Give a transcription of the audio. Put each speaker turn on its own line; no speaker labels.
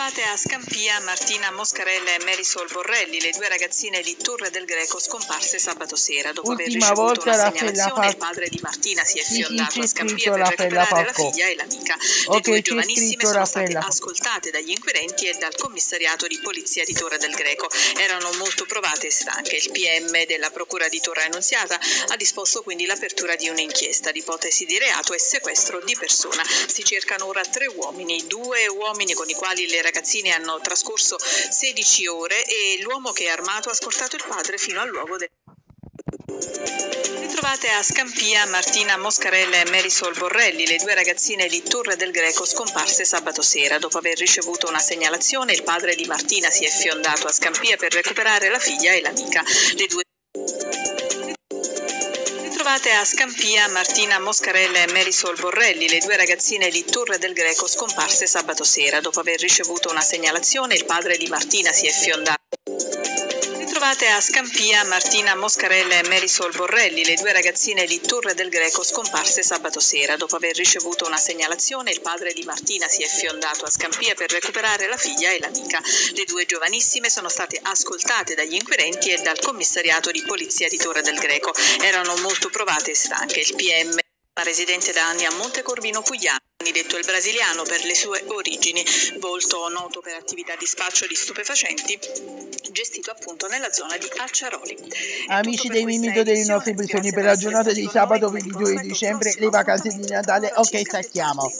Ritrovate a Scampia Martina Moscarella e Marisol Borrelli, le due ragazzine di Torre del Greco scomparse sabato sera. Dopo aver
Ultima
ricevuto
volta
una segnalazione, il padre di Martina si è fiondato a Scampia per recuperare la figlia e l'amica. Le due giovanissime sono state ascoltate dagli inquirenti e dal commissariato di polizia di Torre del Greco. Erano molto provate e stanche. Il PM della Procura di Torre Annunziata ha disposto quindi l'apertura di un'inchiesta di ipotesi di reato e sequestro di persona. Si cercano ora tre uomini, due uomini con i quali le ragazzine hanno trascorso 16 ore e l'uomo che è armato ha scortato il padre fino al luogo del Ritrovate a Scampia Martina Moscarella e Marisol Borrelli, le due ragazzine di Torre del Greco scomparse sabato sera. Dopo aver ricevuto una segnalazione, il padre di Martina si è fiondato a Scampia per recuperare la figlia e l'amica. Le due Ritrovate a Scampia Martina Moscarella e Marisol Borrelli, le due ragazzine di Torre del Greco scomparse sabato sera. Dopo aver ricevuto una segnalazione, il padre di Martina si è fiondato. Ritrovate a Scampia Martina Moscarella e Marisol Borrelli, le due ragazzine di Torre del Greco scomparse sabato sera. Dopo aver ricevuto una segnalazione, il padre di Martina si è fiondato a Scampia per recuperare la figlia e l'amica. Le due giovanissime sono state ascoltate dagli inquirenti e dal commissariato di polizia di Torre del Greco. Erano molto provate e stanche. Il PM residente da anni a Montecorvino Pugliani, detto il brasiliano per le sue origini, volto noto per attività di spaccio di stupefacenti, gestito appunto nella zona di Acciaroli. È
Amici dei Mimito dei nostri prisoni
per
la giornata di sabato
come
22
consueto
dicembre, le vacanze di Natale, ok stacchiamo.